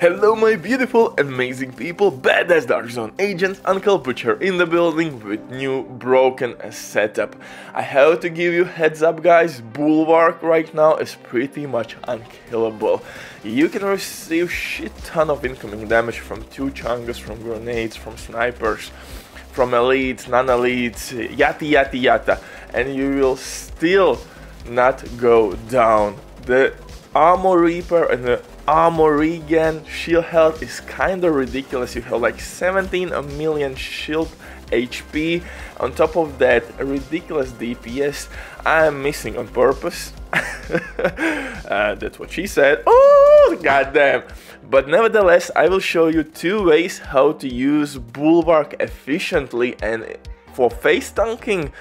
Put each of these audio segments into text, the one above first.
Hello my beautiful, amazing people, badass Dark Zone agents, Uncle Butcher in the building with new broken setup. I have to give you heads up guys, Bulwark right now is pretty much unkillable. You can receive shit ton of incoming damage from two chungas, from grenades, from snipers, from elites, non-elites, yata yata yata, and you will still not go down. The Armor Reaper and the armor regen, shield health is kinda ridiculous. You have like 17 million shield HP. On top of that, ridiculous DPS. I am missing on purpose. uh, that's what she said. Oh, goddamn. But nevertheless, I will show you two ways how to use Bulwark efficiently and for face tanking.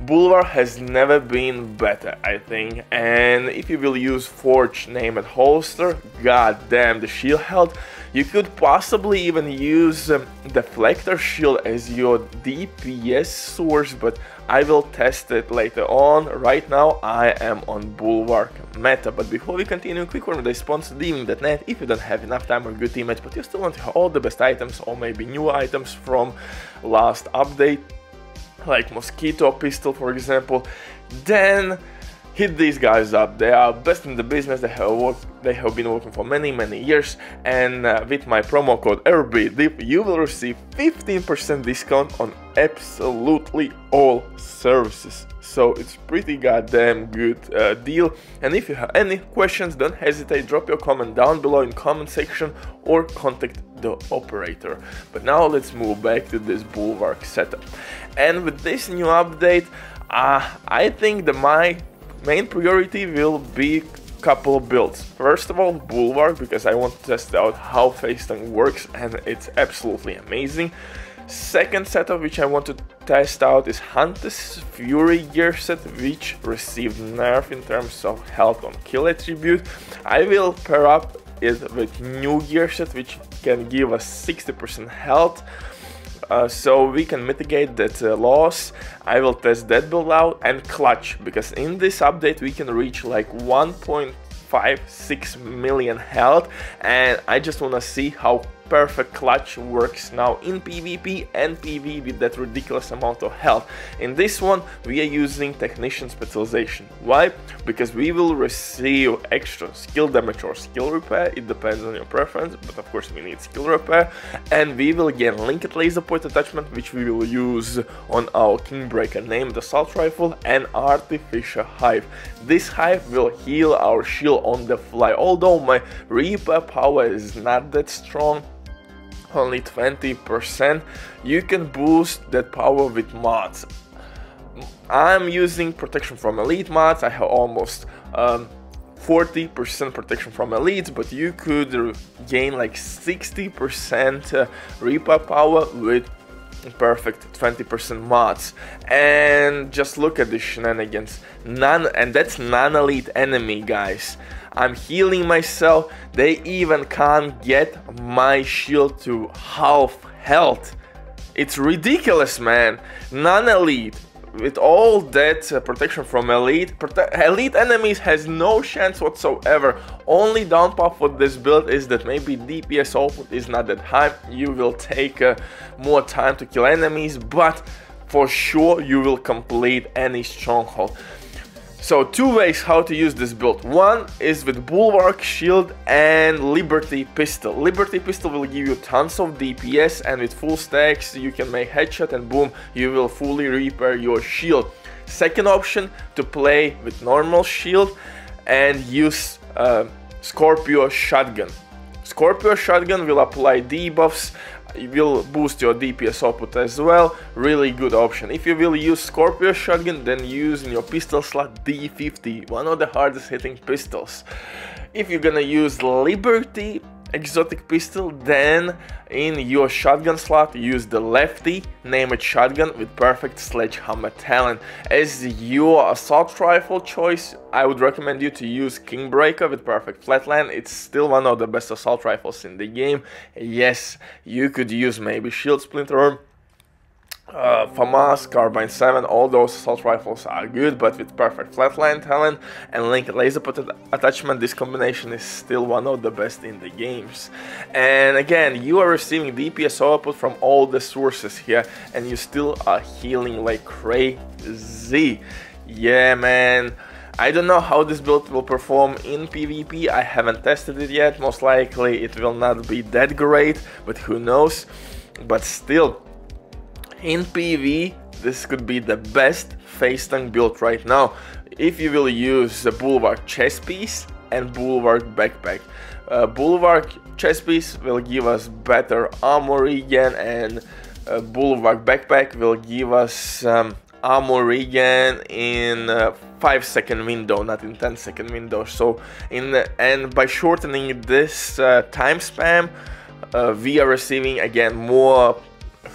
Bulwark has never been better, I think, and if you will use Forge Named Holster, god damn the shield health, you could possibly even use um, Deflector Shield as your DPS source, but I will test it later on. Right now I am on Bulwark meta, but before we continue, quick word with the sponsor Dving.net. If you don't have enough time or good teammates, but you still want to have all the best items or maybe new items from last update, like Mosquito Pistol for example, then hit these guys up. They are best in the business. They have worked, they have been working for many many years, and uh, with my promo code RBDIV, you will receive 15% discount on absolutely all services. So it's pretty goddamn good uh, deal. And if you have any questions, don't hesitate. Drop your comment down below in comment section or contact the operator. But now let's move back to this bulwark setup. And with this new update, uh, I think that my main priority will be a couple builds. First of all, Bulwark, because I want to test out how Face Tank works and it's absolutely amazing. Second setup which I want to test out is Hunter's Fury gear set which received nerf in terms of health on kill attribute. I will pair up it with new gear set which can give us 60% health uh, so we can mitigate that uh, loss. I will test that build out and clutch because in this update we can reach like 1.56 million health and I just wanna see how perfect clutch works now in PvP and PvE with that ridiculous amount of health. In this one we are using technician specialization. Why? Because we will receive extra skill damage or skill repair, it depends on your preference, but of course we need skill repair, and we will get linked laser point attachment which we will use on our Kingbreaker named assault rifle and artificial hive. This hive will heal our shield on the fly, although my repair power is not that strong, only 20%, you can boost that power with mods. I'm using protection from elite mods, I have almost 40% um, protection from elites, but you could gain like 60% uh, repair power with perfect 20% mods. And just look at the shenanigans. None and that's non-elite enemy guys I'm healing myself they even can't get my shield to half health it's ridiculous man non-elite with all that uh, protection from elite, prote elite enemies has no chance whatsoever. Only downfall for this build is that maybe DPS output is not that high. You will take uh, more time to kill enemies, but for sure you will complete any stronghold. So two ways how to use this build. One is with Bulwark Shield and Liberty Pistol. Liberty Pistol will give you tons of DPS and with full stacks you can make headshot and boom, you will fully repair your shield. Second option to play with normal shield and use uh, Scorpio Shotgun. Scorpio Shotgun will apply debuffs it will boost your DPS output as well, really good option. If you will use Scorpio shotgun, then use in your pistol slot D50, one of the hardest hitting pistols. If you're gonna use Liberty, exotic pistol, then in your shotgun slot use the lefty named shotgun with perfect sledgehammer talent. As your assault rifle choice, I would recommend you to use Kingbreaker with perfect flatline. It's still one of the best assault rifles in the game. Yes, you could use maybe shield splinter uh, FAMAS, Carbine 7, all those assault rifles are good, but with perfect flatline talent and linked laser attachment, this combination is still one of the best in the games. And again, you are receiving DPS output from all the sources here, and you still are healing like crazy. Yeah, man. I don't know how this build will perform in PvP, I haven't tested it yet, most likely it will not be that great, but who knows. But still, in PvE, this could be the best face tank build right now. If you will use the Bulwark chest piece and Bulwark backpack. Uh, Bulwark chest piece will give us better armor regen and uh, Bulwark backpack will give us um, armor regen in uh, 5 second window not in 10 second window so in the, and by shortening this uh, time span uh, we are receiving again more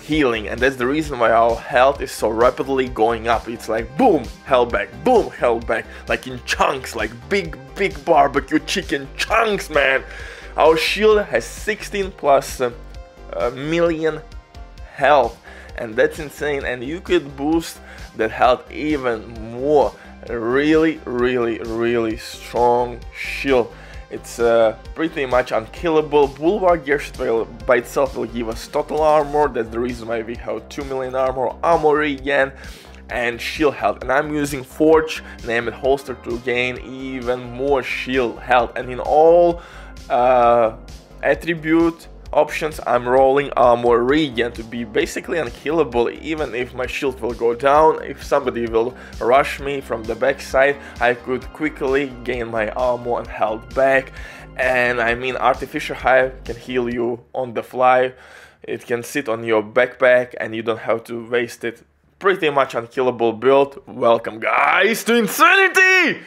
healing and that's the reason why our health is so rapidly going up. It's like boom held back boom held back. Like in chunks like big big barbecue chicken chunks man. Our shield has 16 plus uh, uh, million health and that's insane. And you could boost that health even more. Really really really strong shield it's uh, pretty much unkillable. Bulwark Gearset will, by itself will give us total armor, that's the reason why we have 2 million armor, armor again, and shield health. And I'm using Forge, name it holster to gain even more shield health. And in all uh, attribute options I'm rolling armor regen to be basically unkillable even if my shield will go down, if somebody will rush me from the backside I could quickly gain my armor and health back and I mean artificial hive can heal you on the fly, it can sit on your backpack and you don't have to waste it. Pretty much unkillable build. Welcome guys to Insanity!